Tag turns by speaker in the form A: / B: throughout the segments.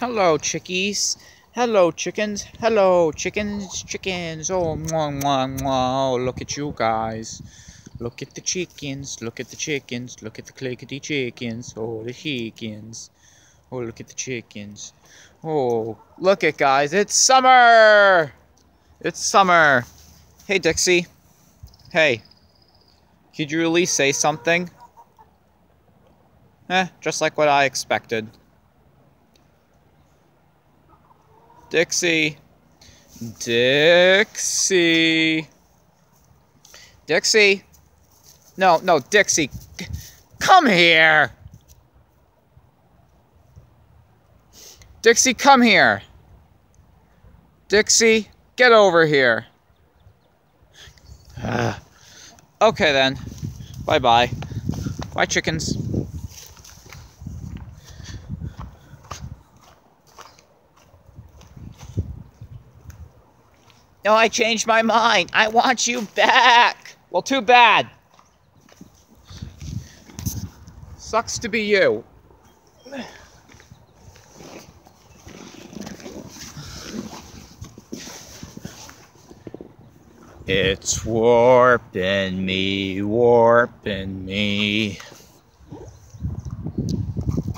A: Hello, chickies. Hello, chickens. Hello, chickens, chickens. Oh, mwah, mwah, mwah. Oh, look at you guys. Look at the chickens. Look at the chickens. Look at the clickety chickens. Oh, the chickens. Oh, look at the chickens. Oh, look at guys. It's summer. It's summer. Hey, Dixie. Hey. Could you at least say something? Eh, just like what I expected. Dixie. Dixie. Dixie. No, no, Dixie. Come here. Dixie, come here. Dixie, get over here. Uh, okay then. Bye-bye. Bye, chickens. No, I changed my mind. I want you back. Well, too bad. Sucks to be you. It's warping me, warping me.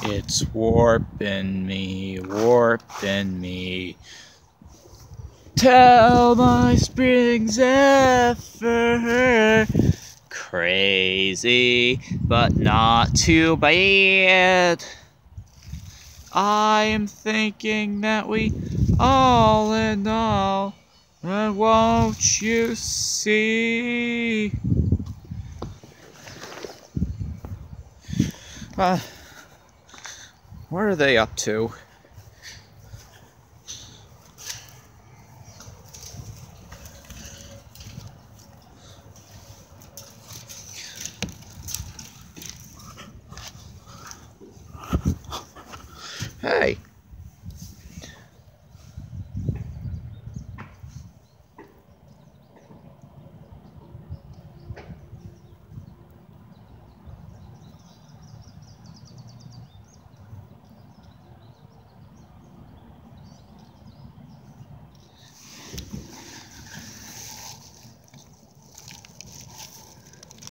A: It's warping me, warping me. Tell my spring zephyr crazy, but not too bad. I am thinking that we all in all, won't you see? Uh, what are they up to? Hey,